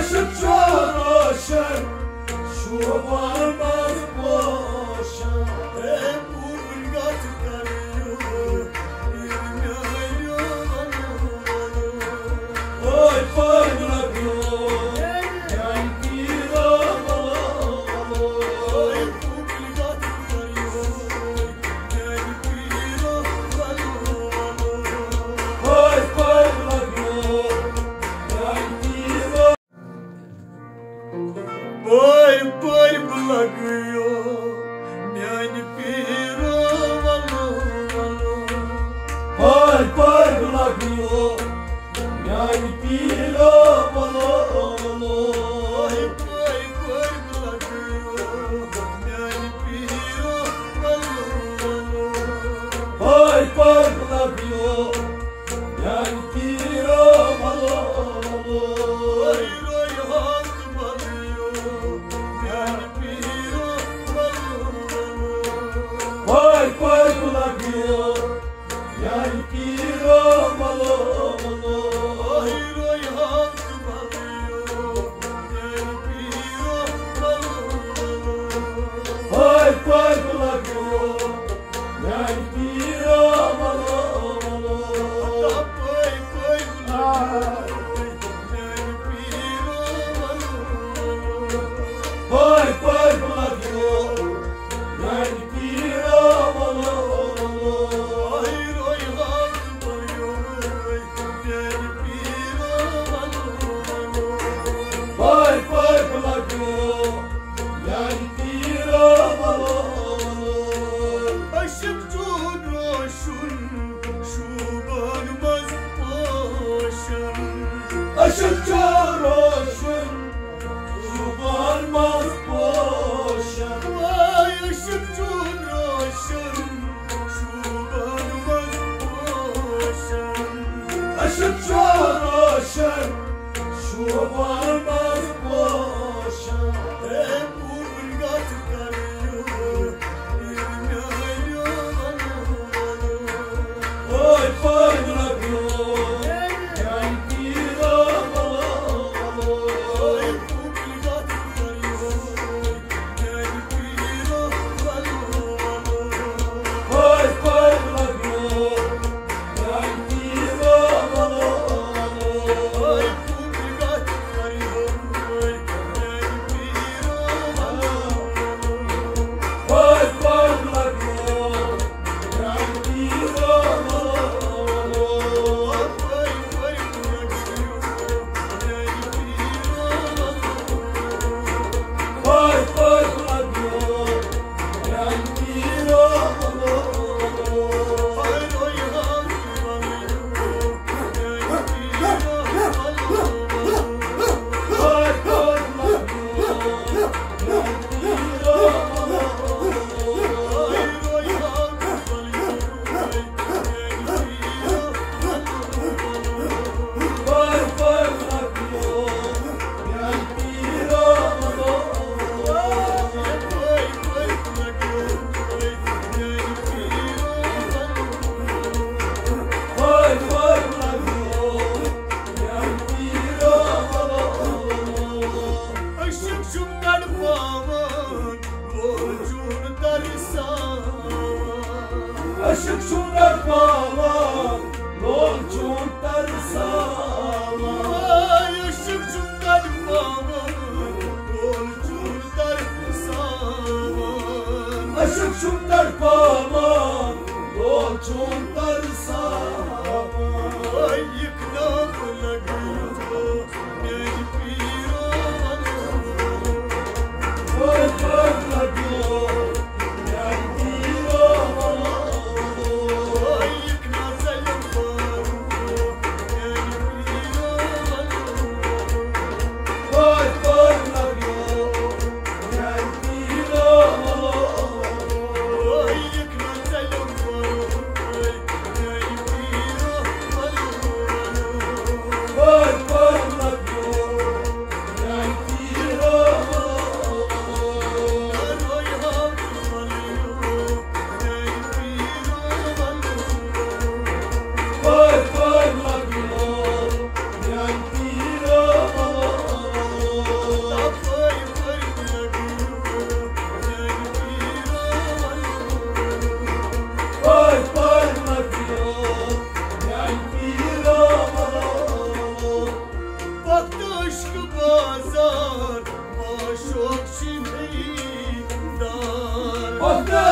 i Aşık çoğal aşık Şu varma 说话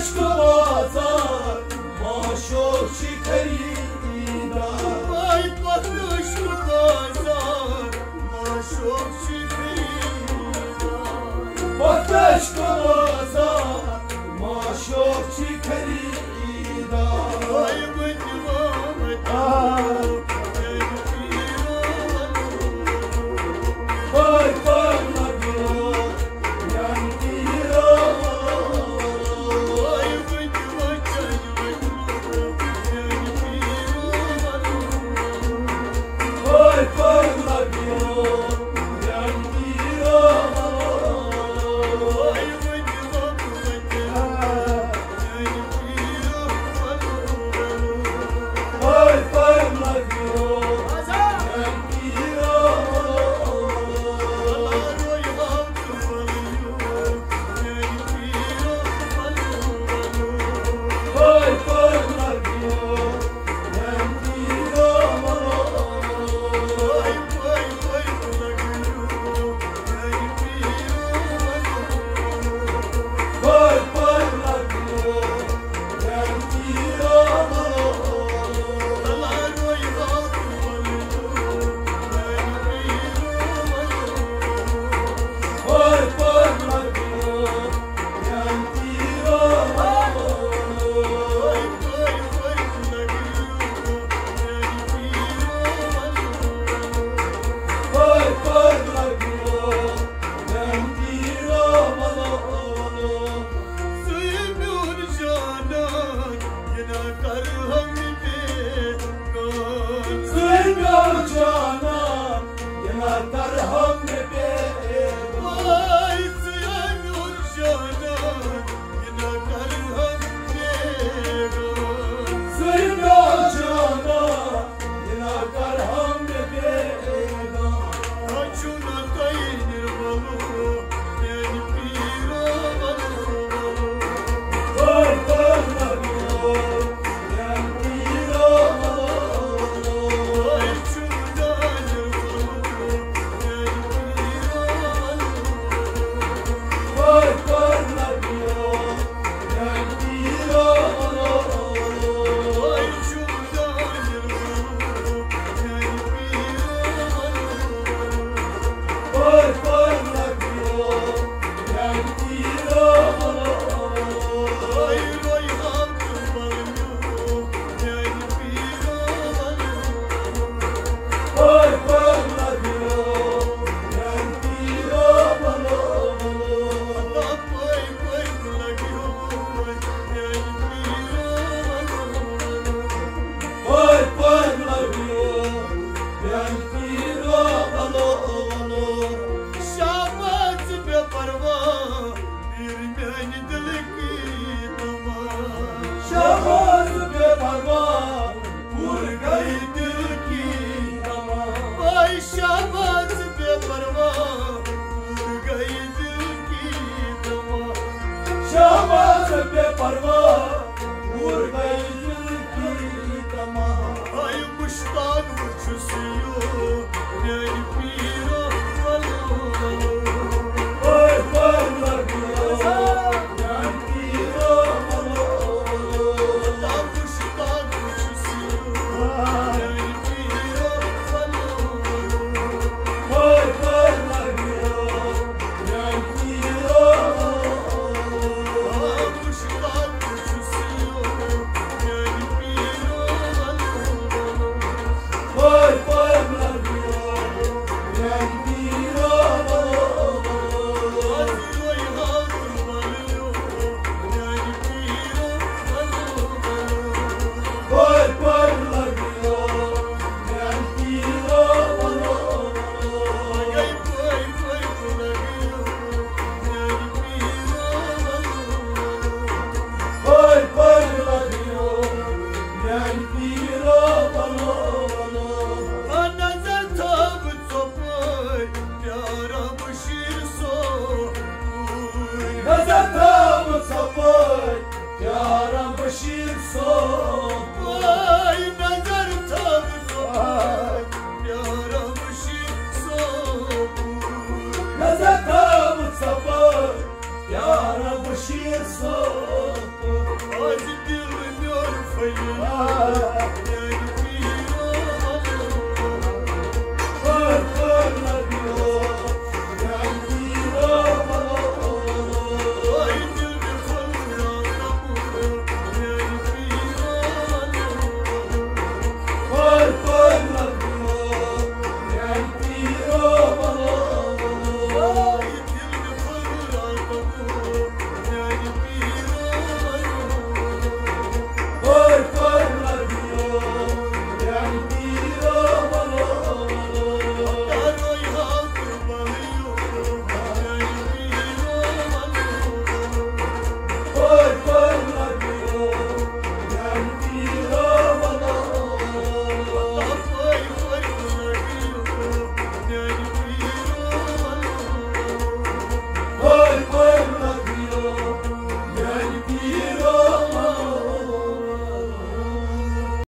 aşkı azar Maşo şikayında Ay bakışlı kazar Maşo şikayında Bak aşkı azar Maşo şikayında Ay bıcma bıcma तरहम parmağı Vur beygül kırık ama Kaymıştan vurçusu sapay Yaramışım sopay Mezar tabi kopay Yaramışım sopay Mezar tabi sapay Yaramışım sopay Acı bilmiyor fayı